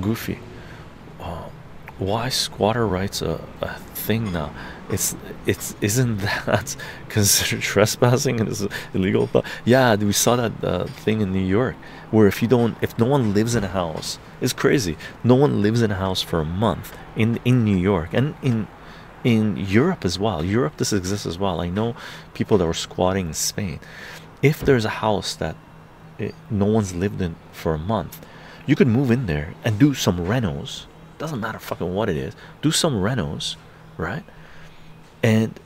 goofy. Uh, why squatter rights a, a thing now? It's it's isn't that considered trespassing and is illegal? But yeah, we saw that uh, thing in New York where if you don't, if no one lives in a house, it's crazy. No one lives in a house for a month in in New York and in in Europe as well. Europe this exists as well. I know people that were squatting in Spain. If there's a house that it, no one's lived in for a month, you could move in there and do some renos. Doesn't matter fucking what it is. Do some renos, right? And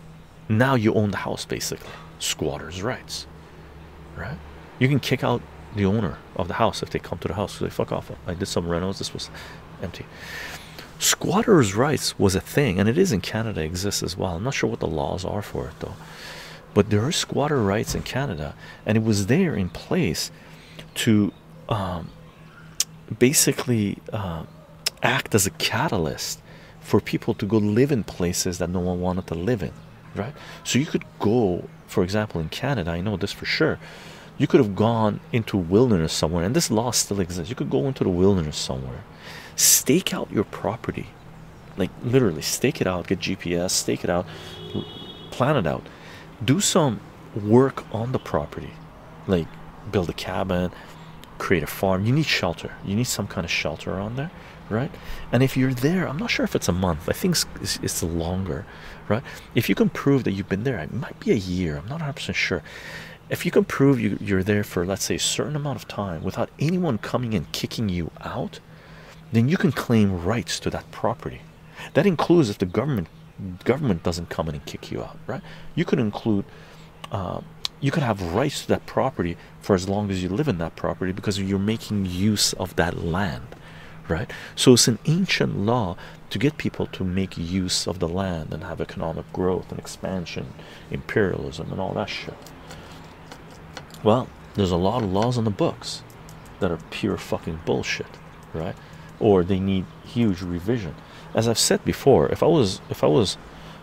now you own the house basically. Squatters' rights, right? You can kick out the owner of the house if they come to the house. So they fuck off. I did some renos. This was empty. Squatters' rights was a thing, and it is in Canada exists as well. I'm not sure what the laws are for it though, but there are squatter rights in Canada, and it was there in place to um, basically uh, act as a catalyst for people to go live in places that no one wanted to live in, right? So you could go, for example, in Canada, I know this for sure. You could have gone into wilderness somewhere, and this law still exists. You could go into the wilderness somewhere, stake out your property, like literally stake it out, get GPS, stake it out, plan it out, do some work on the property, like build a cabin, create a farm. You need shelter, you need some kind of shelter on there, right? And if you're there, I'm not sure if it's a month, I think it's, it's longer, right? If you can prove that you've been there, it might be a year, I'm not 100% sure. If you can prove you, you're there for, let's say, a certain amount of time without anyone coming and kicking you out, then you can claim rights to that property. That includes if the government government doesn't come in and kick you out, right? You could include, uh, you could have rights to that property for as long as you live in that property because you're making use of that land, right? So it's an ancient law to get people to make use of the land and have economic growth and expansion, imperialism, and all that shit. Well, there's a lot of laws on the books that are pure fucking bullshit, right? Or they need huge revision. As I've said before, if I was if I was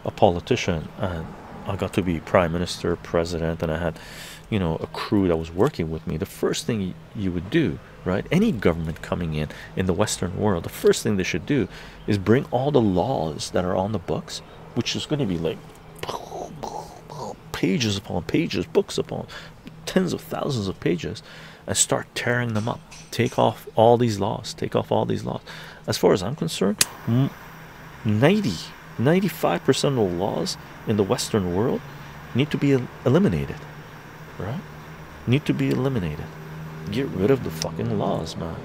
a politician and I got to be prime minister, president, and I had, you know, a crew that was working with me, the first thing you would do, right? Any government coming in in the Western world, the first thing they should do is bring all the laws that are on the books, which is going to be like pages upon pages, books upon tens of thousands of pages and start tearing them up take off all these laws take off all these laws as far as i'm concerned 90 95 percent of the laws in the western world need to be eliminated right? Need to be eliminated. Get rid of the fucking laws man